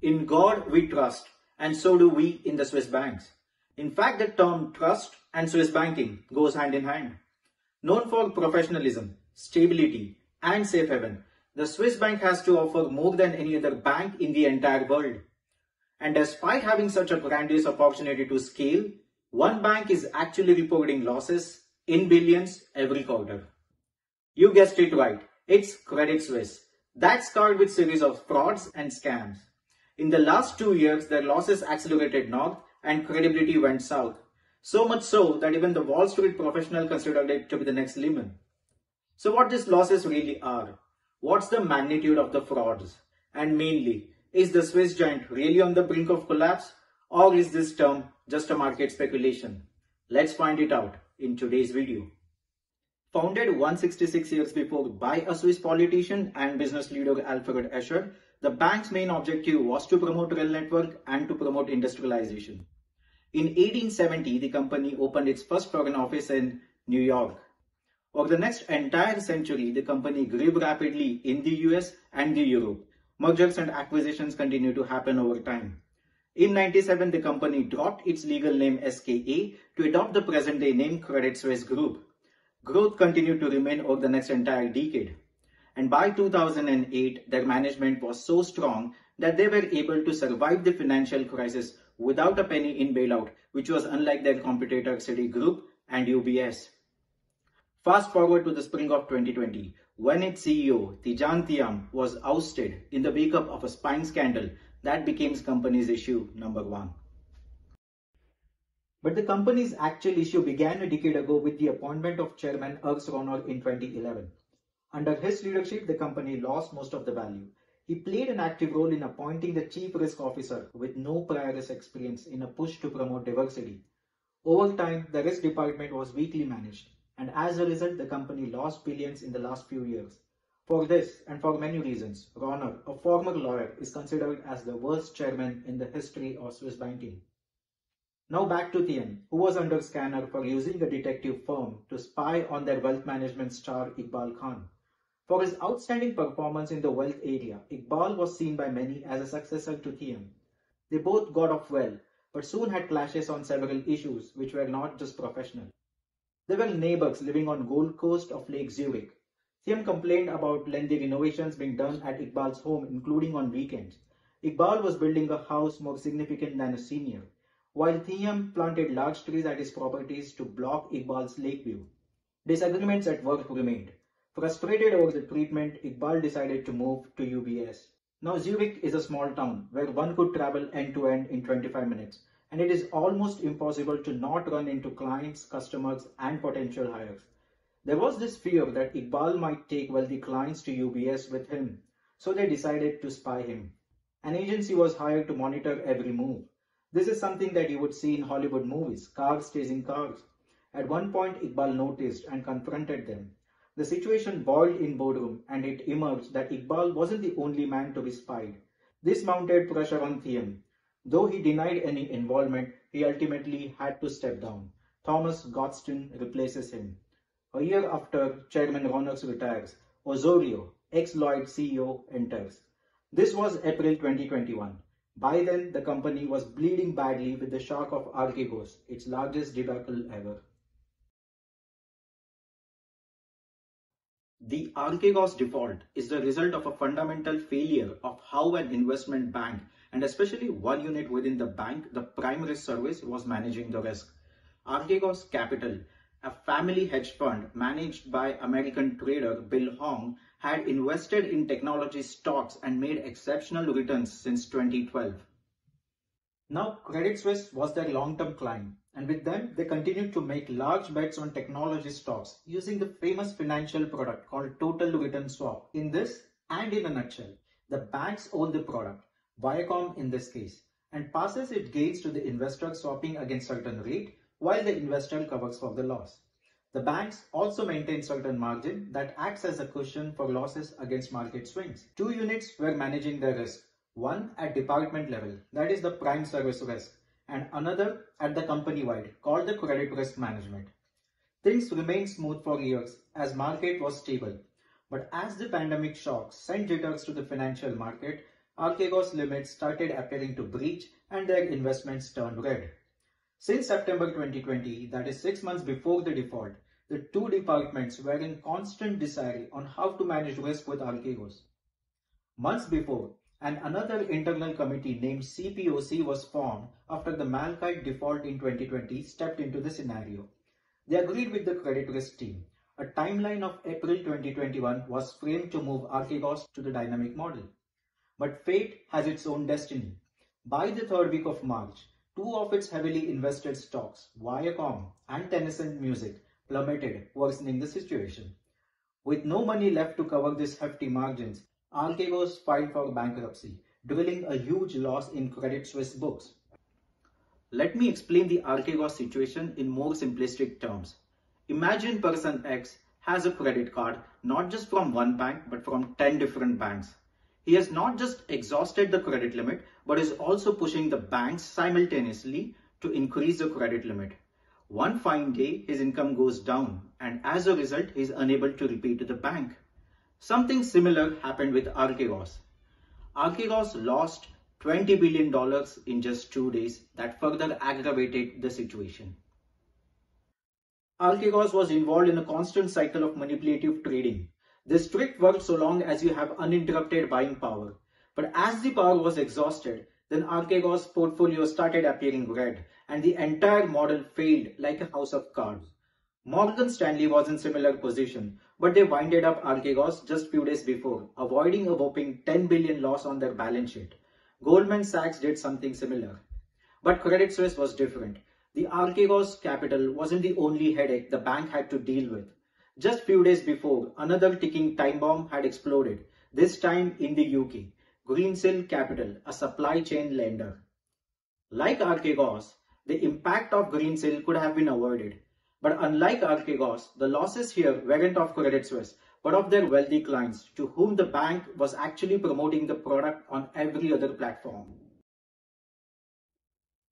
In God we trust, and so do we in the Swiss banks. In fact, the term trust and Swiss banking goes hand in hand. Known for professionalism, stability, and safe haven, the Swiss bank has to offer more than any other bank in the entire world. And despite having such a grandiose opportunity to scale, one bank is actually reporting losses in billions every quarter. You guessed it right, it's Credit Suisse. That's scarred with series of frauds and scams. In the last two years, their losses accelerated north and credibility went south. So much so that even the Wall Street professional considered it to be the next Lehman. So what these losses really are? What's the magnitude of the frauds? And mainly, is the Swiss giant really on the brink of collapse? Or is this term just a market speculation? Let's find it out in today's video. Founded 166 years before by a Swiss politician and business leader Alfred Escher, the bank's main objective was to promote rail network and to promote industrialization. In 1870, the company opened its first foreign office in New York. Over the next entire century, the company grew rapidly in the US and the Europe. Mergers and acquisitions continue to happen over time. In 97, the company dropped its legal name SKA to adopt the present-day name Credit Suisse Group. Growth continued to remain over the next entire decade. And by 2008, their management was so strong that they were able to survive the financial crisis without a penny in bailout, which was unlike their competitor Citigroup and UBS. Fast forward to the spring of 2020, when its CEO, Tidjane Thiam, was ousted in the wake up of a spying scandal that became the company's issue number one. But the company's actual issue began a decade ago with the appointment of Chairman Urs Rohner in 2011. Under his leadership, the company lost most of the value. He played an active role in appointing the chief risk officer with no prior risk experience in a push to promote diversity. Over time, the risk department was weakly managed, and as a result, the company lost billions in the last few years. For this, and for many reasons, Rohner, a former lawyer, is considered as the worst chairman in the history of Swiss banking. Now back to Thiam, who was under scanner for using a detective firm to spy on their wealth management star Iqbal Khan. For his outstanding performance in the wealth area, Iqbal was seen by many as a successor to Thiam. They both got off well, but soon had clashes on several issues which were not just professional. They were neighbors living on Gold Coast of Lake Zurich. Thiam complained about lengthy renovations being done at Iqbal's home, including on weekends. Iqbal was building a house more significant than a senior, while Thiam planted large trees at his properties to block Iqbal's lake view. Disagreements at work remained. Frustrated over the treatment, Iqbal decided to move to UBS. Now Zurich is a small town where one could travel end to end in 25 minutes and it is almost impossible to not run into clients, customers and potential hires. There was this fear that Iqbal might take wealthy clients to UBS with him, so they decided to spy him. An agency was hired to monitor every move. This is something that you would see in Hollywood movies, cars chasing cars. At one point, Iqbal noticed and confronted them. The situation boiled in boardroom and it emerged that Iqbal wasn't the only man to be spied. This mounted pressure on Thiam. Though he denied any involvement, he ultimately had to step down. Thomas Gottstein replaces him. A year after Chairman Rohner retires, Osorio, ex-Lloyd CEO, enters. This was April 2021. By then, the company was bleeding badly with the shock of Archegos, its largest debacle ever. The Archegos default is the result of a fundamental failure of how an investment bank and especially one unit within the bank, the prime risk service, was managing the risk. Archegos Capital, a family hedge fund managed by American trader Bill Hwang, had invested in technology stocks and made exceptional returns since 2012. Now, Credit Suisse was their long-term client and with them, they continued to make large bets on technology stocks using the famous financial product called Total Return Swap. In this, and in a nutshell, the banks own the product, Viacom in this case, and passes its gains to the investor swapping against certain rate while the investor covers for the loss. The banks also maintain certain margin that acts as a cushion for losses against market swings. Two units were managing the risk, one at department level, that is the prime service risk, and another at the company-wide called the credit risk management. Things remained smooth for years as market was stable. But as the pandemic shock sent jitters to the financial market, Archegos limits started appearing to breach and their investments turned red. Since September 2020, that is six months before the default, the two departments were in constant disarray on how to manage risk with Archegos. Months before, and another internal committee named CPOC was formed after the Malachite default in 2020 stepped into the scenario. They agreed with the credit risk team. A timeline of April 2021 was framed to move Archegos to the dynamic model. But fate has its own destiny. By the third week of March, two of its heavily invested stocks, Viacom and Tencent Music, plummeted, worsening the situation. With no money left to cover these hefty margins, Archegos filed for bankruptcy, drilling a huge loss in Credit Suisse books. Let me explain the Archegos situation in more simplistic terms. Imagine person X has a credit card not just from one bank but from 10 different banks. He has not just exhausted the credit limit but is also pushing the banks simultaneously to increase the credit limit. One fine day, his income goes down and as a result, he is unable to repay to the bank. Something similar happened with Archegos. Archegos lost $20 billion in just two days that further aggravated the situation. Archegos was involved in a constant cycle of manipulative trading. This trick worked so long as you have uninterrupted buying power. But as the power was exhausted, then Archegos' portfolio started appearing red and the entire model failed like a house of cards. Morgan Stanley was in similar position, but they winded up Archegos just few days before, avoiding a whopping 10 billion loss on their balance sheet. Goldman Sachs did something similar. But Credit Suisse was different. The Archegos capital wasn't the only headache the bank had to deal with. Just few days before, another ticking time bomb had exploded, this time in the UK. Greensill Capital, a supply chain lender. Like Archegos, the impact of Greensill could have been avoided. But unlike Archegos, the losses here weren't of Credit Suisse, but of their wealthy clients to whom the bank was actually promoting the product on every other platform.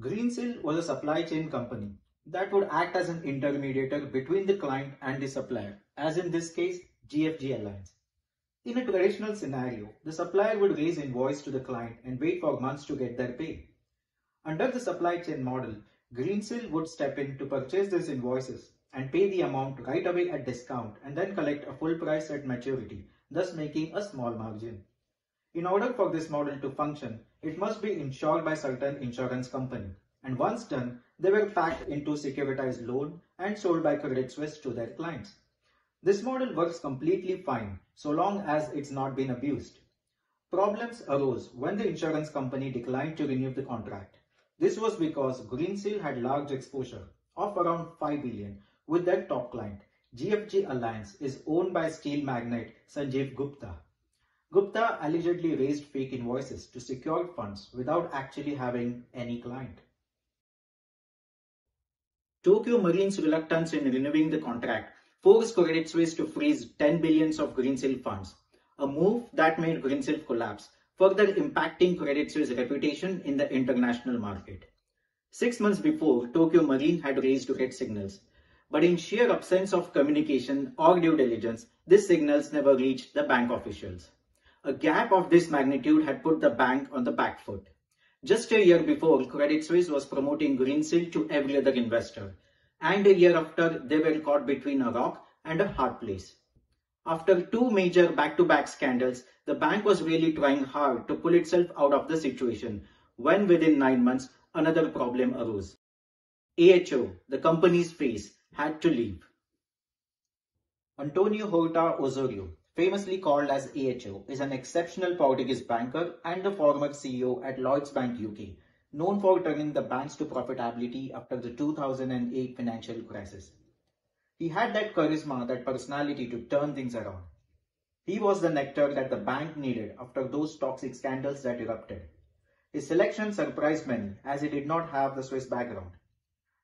Greensill was a supply chain company that would act as an intermediator between the client and the supplier, as in this case, GFG Alliance. In a traditional scenario, the supplier would raise invoice to the client and wait for months to get their pay. Under the supply chain model, Greensill would step in to purchase these invoices and pay the amount right away at discount and then collect a full price at maturity, thus making a small margin. In order for this model to function, it must be insured by certain insurance company. And once done, they were packed into securitized loan and sold by Credit Suisse to their clients. This model works completely fine so long as it's not been abused. Problems arose when the insurance company declined to renew the contract. This was because Greensill had large exposure of around 5 billion with their top client. GFG Alliance is owned by steel magnate Sanjeev Gupta. Gupta allegedly raised fake invoices to secure funds without actually having any client. Tokio Marine's reluctance in renewing the contract forced Credit Suisse to freeze 10 billions of Greensill funds, a move that made Greensill collapse further impacting Credit Suisse's reputation in the international market. Six months before, Tokio Marine had raised red signals, but in sheer absence of communication or due diligence, these signals never reached the bank officials. A gap of this magnitude had put the bank on the back foot. Just a year before, Credit Suisse was promoting Greensill to every other investor, and a year after, they were caught between a rock and a hard place. After two major back-to-back -back scandals, the bank was really trying hard to pull itself out of the situation when within nine months, another problem arose. AHO, the company's face, had to leave. Antonio Horta Osorio, famously called as AHO, is an exceptional Portuguese banker and the former CEO at Lloyds Bank UK, known for turning the banks to profitability after the 2008 financial crisis. He had that charisma, that personality to turn things around. He was the nectar that the bank needed after those toxic scandals that erupted. His selection surprised many as he did not have the Swiss background.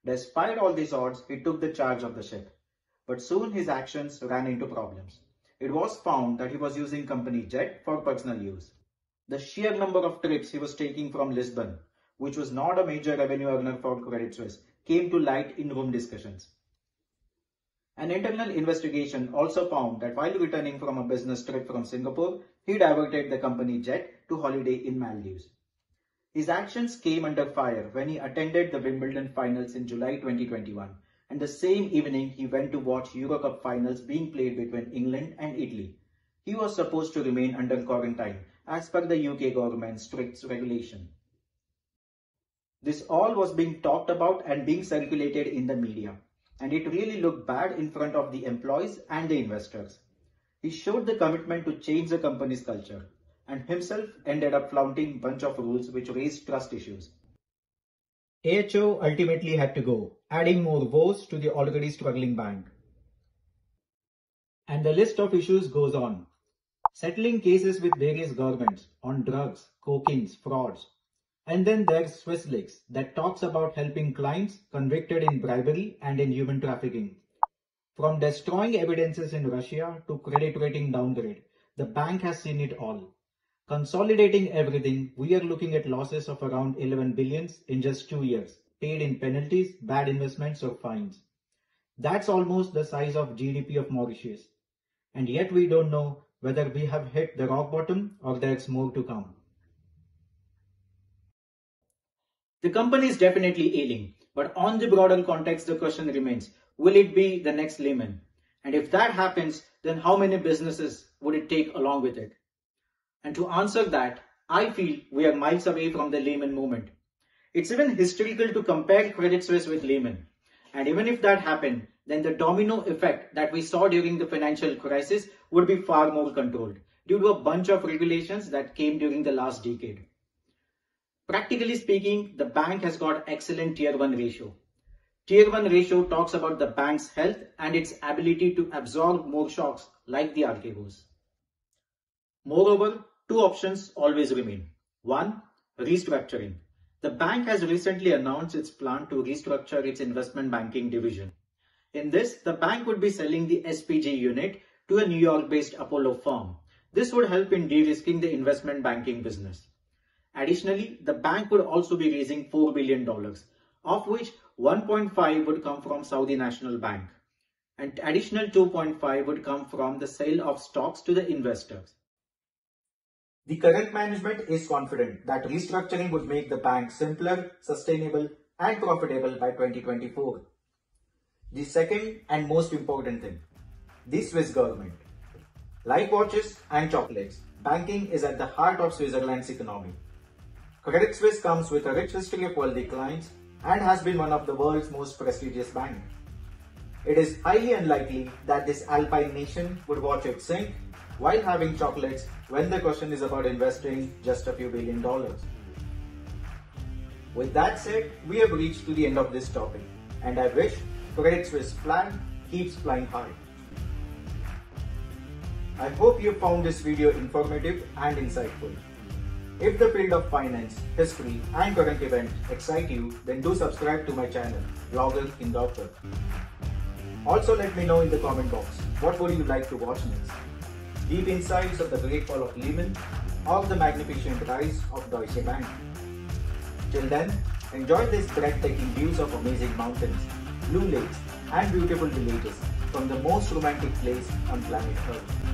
Despite all these odds, he took the charge of the ship. But soon his actions ran into problems. It was found that he was using company jet for personal use. The sheer number of trips he was taking from Lisbon, which was not a major revenue earner for Credit Suisse, came to light in room discussions. An internal investigation also found that while returning from a business trip from Singapore, he diverted the company jet to holiday in Maldives. His actions came under fire when he attended the Wimbledon finals in July 2021 and the same evening he went to watch Euro Cup finals being played between England and Italy. He was supposed to remain under quarantine as per the UK government's strict regulation. This all was being talked about and being circulated in the media and it really looked bad in front of the employees and the investors. He showed the commitment to change the company's culture and himself ended up flaunting bunch of rules which raised trust issues. AHO ultimately had to go, adding more woes to the already struggling bank. And the list of issues goes on. Settling cases with various governments on drugs, cocaine, frauds. And then there's Swissleaks that talks about helping clients convicted in bribery and in human trafficking. From destroying evidences in Russia to credit rating downgrade, the bank has seen it all. Consolidating everything, we are looking at losses of around 11 billions in just two years, paid in penalties, bad investments or fines. That's almost the size of GDP of Mauritius. And yet we don't know whether we have hit the rock bottom or there's more to come. The company is definitely ailing, but on the broader context, the question remains, will it be the next Lehman? And if that happens, then how many businesses would it take along with it? And to answer that, I feel we are miles away from the Lehman moment. It's even historical to compare Credit Suisse with Lehman. And even if that happened, then the domino effect that we saw during the financial crisis would be far more controlled due to a bunch of regulations that came during the last decade. Practically speaking, the bank has got excellent tier 1 ratio. Tier 1 ratio talks about the bank's health and its ability to absorb more shocks like the Archegos. Moreover, two options always remain. One, restructuring. The bank has recently announced its plan to restructure its investment banking division. In this, the bank would be selling the SPG unit to a New York-based Apollo firm. This would help in de-risking the investment banking business. Additionally, the bank would also be raising $4 billion, of which 1.5 would come from Saudi National Bank and additional 2.5 would come from the sale of stocks to the investors. The current management is confident that restructuring would make the bank simpler, sustainable and profitable by 2024. The second and most important thing, the Swiss government. Like watches and chocolates, banking is at the heart of Switzerland's economy. Credit Suisse comes with a rich history of wealthy clients and has been one of the world's most prestigious banks. It is highly unlikely that this alpine nation would watch it sink while having chocolates when the question is about investing just a few billion dollars. With that said, we have reached to the end of this topic and I wish Credit Suisse flag keeps flying high. I hope you found this video informative and insightful. If the field of finance, history and current events excite you, then do subscribe to my channel, Blogger in Doctor. Also let me know in the comment box, what would you like to watch next? deep insights of the great fall of Lehman or the magnificent rise of Deutsche Bank. Till then, enjoy these breathtaking views of amazing mountains, blue lakes and beautiful villages from the most romantic place on planet Earth.